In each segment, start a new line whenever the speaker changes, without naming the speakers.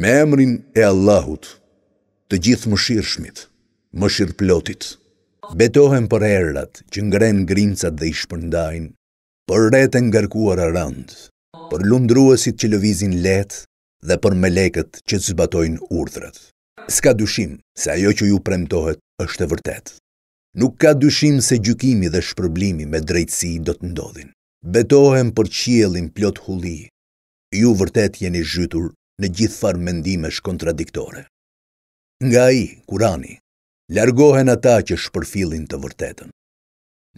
Me emrin e Allahut, të Gjithëmëshirshmit, Mëshirëplotit, betohem për erërat që ngrenë grimcat dhe i shpërndajnë, për retë e ngarkuara rëndë, për lundruesit që lëvizin lehtë dhe për melekët që të zbatojnë urdhrat. S'ka dyshim se ajo që ju premtohet është e vërtetë. Nuk ka dyshim se gjykimi dhe shpërblimi me drejtësi do të ndodhin. Betohem për qiellin plot hulli, ju vërtet jeni zhytur në gjithfarë mendimesh kontradiktore. Nga ai, Kurani, largohen ata që shpërfillin të vërtetën.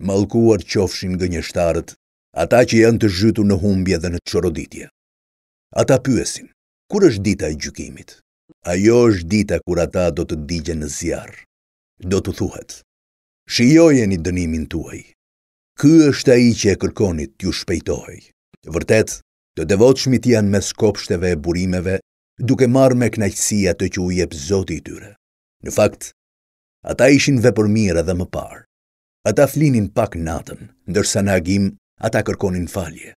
Mallkuar qofshin gënjeshtarët, ata që janë të zhytur në humbje dhe në çoroditje. Ata pyesin, Kur është Dita e Gjykimit? Ajo është dita kur ata do të digjen në zjarr. do t'u thuhet, Shijojeni dënimin tuaj. Ky është ai që e kërkonit t'ju shpejtohej. Vërtet, të devotshmit janë mes kopshteve e burimeve, duke marrë me kënaqësi atë që u jep Zoti i tyre. Në fakt, ata ishin vepërmirë edhe më parë. Ata flinin pak natën, ndërsa në agim ata kërkonin falje.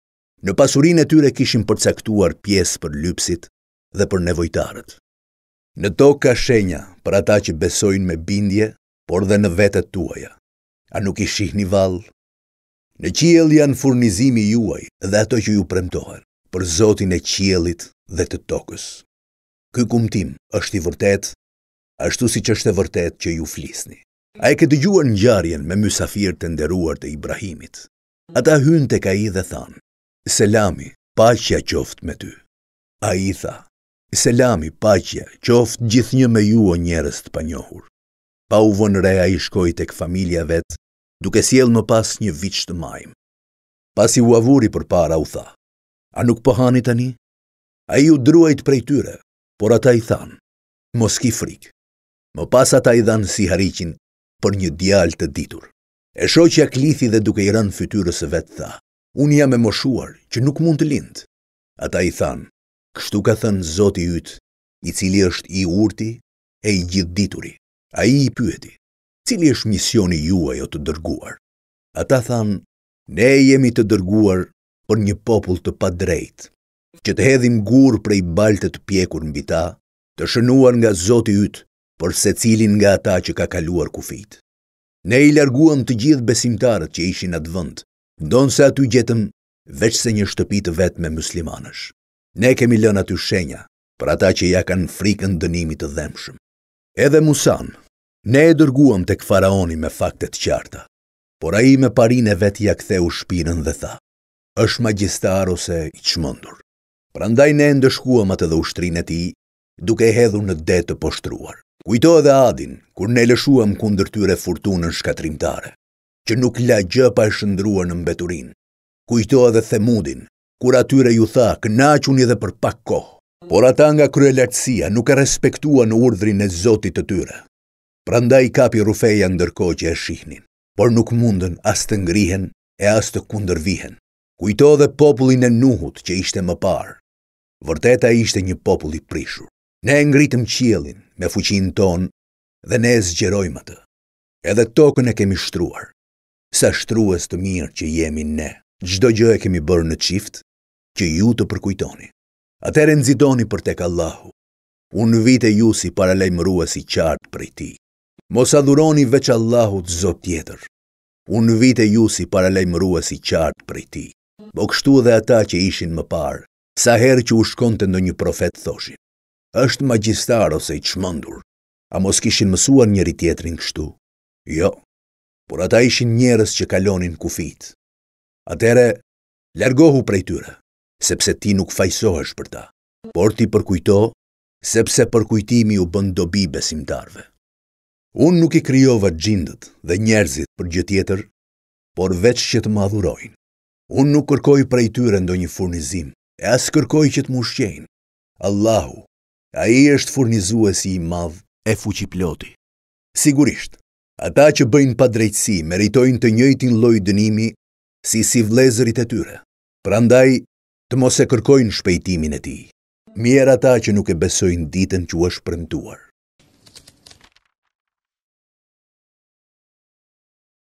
Në pasurinë e tyre kishin përcaktuar pjesë për lypësit dhe për nevojtarët. Në tokë ka shenja për ata që besojnë me bindje, por dhe në vetet tuaja. A nuk i shihni vallë? Në qiell janë furnizimi juaj dhe ato që ju premtohen, për Zotin e qiellit dhe të tokës. Ky kumtim është i vërtetë, ashtu siç është e vërtetë që ju flisni. A e ke dëgjuar ngjarjen me mysafirët e nderuar të Ibrahimit? Ata hynë tek ai dhe thanë, Selami, paqja qoftë me ty. Ai i tha, Selami, paqja, qoftë gjithnjë me ju o njerëz të panjohur. Pa u vënë re ai shkoi tek familja e vet, duke sjellë më pas një viç të majm. Pasi ua vuri përpara u tha, A nuk po hani tani? Ai u druajt prej tyre, por ata i thanë, Mos ki frikë. Më pas ata i dhanë sihariqin për një djalë të ditur. E shoqja klithi dhe duke i rënë fytyrës së vet tha, Unë jam e moshuar, që nuk mund të lind. Ata i thanë, Kështu ka thënë Zoti yt, i cili është i urti e i gjithëdituri. Ai i pyeti, Cili është misioni juaj o të dërguar? Ata thanë, Ne jemi të dërguar për një popull të padrejtë, që të hedhim gurë prej balte të pjekur mbi ta, të shënuar nga Zoti yt për secilin nga ata që ka kaluar kufijtë. Ne i larguam të gjithë besimtarët që ishin atë vend, ndonëse aty gjetëm veçse një shtëpi të vetme muslimanësh. Ne kemi lënë aty shenja për ata që ia kanë frikën dënimit të dhembshëm. Edhe Musain, Ne e dërguam tek faraoni me fakte të qarta, por ai me parinë e vet ia ktheu shpinën dhe tha, Është magjistar ose i çmendur. Prandaj Ne e ndëshkuam atë dhe ushtrinë e tij, duke e hedhur në det të poshtëruar. Kujto edhe Adin, kur Ne lëshuam kundër tyre furtunën shkatërrimtare. që nuk la gjë pa e shëndruar në mbeturinë. Kujto edhe Themudin, kur atyre iu tha, kënaquni dhe për pak kohë. Por ata nga kryelartësia nuk e respektuan urdhrin e Zotit të tyre. Prandaj i kapi rrufeja ndërkohë që e shihnin, por nuk mundën as të ngrihen e as të kundërvihen. Kujto edhe popullin e Nuhut që ishte më parë. Vërtet ai ishte një popull i prishur. Ne e ngritëm qiellin me fuqinë tonë dhe ne e zgjerojmë atë. Edhe tokën e kemi shtruar. Sa shtrues të mirë që jemi ne. Çdo gjë e kemi bërë në çift që ju të përkujtoni. Atëherë nxitoni për tek Allahu. Unë vij te ju si paralajmërues i qartë prej Tij. Mos adhuroni veç Allahut zot tjetër. Unë vij te ju si paralajmërues i qartë prej Tij. Po kështu edhe ata që ishin më parë, sa herë që u shkonte ndonjë profet thoshin, Është magjistar ose i çmendur. A mos kishin mësuar njëri-tjetrin kështu? Jo. Por ata ishin njerëz që kalonin kufijtë. Atëherë, largohu prej tyre, sepse ti nuk fajësohesh për ta, por ti përkujto, sepse përkujtimi u bën dobi besimtarëve. Unë nuk i krijova xhindët dhe njerëzit për gjë tjetër, por veç që të më adhurojnë. Unë nuk kërkoj prej tyre ndonjë furnizim, e as kërkoj që të më ushqejnë. Allahu, Ai është furnizuesi i madh e fuqiploti. Sigurisht, ata që bëjnë padrejtësi meritojnë të njëjtin lloj dënimi si sivëllezërit e tyre, prandaj të mos e kërkojnë shpejtimin e tij. Mjerë ata që nuk e besojnë ditën që u është premtuar.